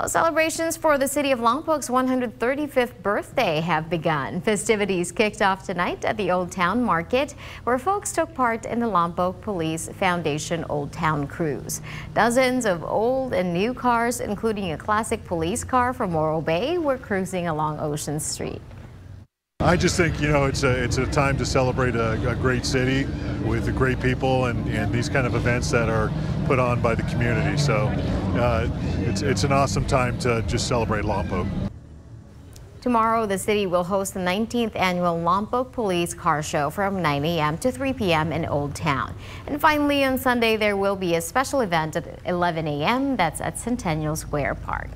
Well, celebrations for the city of Lompoc's 135th birthday have begun. Festivities kicked off tonight at the Old Town Market, where folks took part in the Lompoc Police Foundation Old Town Cruise. Dozens of old and new cars, including a classic police car from Morro Bay, were cruising along Ocean Street. I just think you know it's a it's a time to celebrate a, a great city with great people and, and these kind of events that are put on by the community. So uh, it's it's an awesome time to just celebrate Lompoc. Tomorrow, the city will host the 19th annual Lompoc Police Car Show from 9 a.m. to 3 p.m. in Old Town. And finally, on Sunday, there will be a special event at 11 a.m. That's at Centennial Square Park.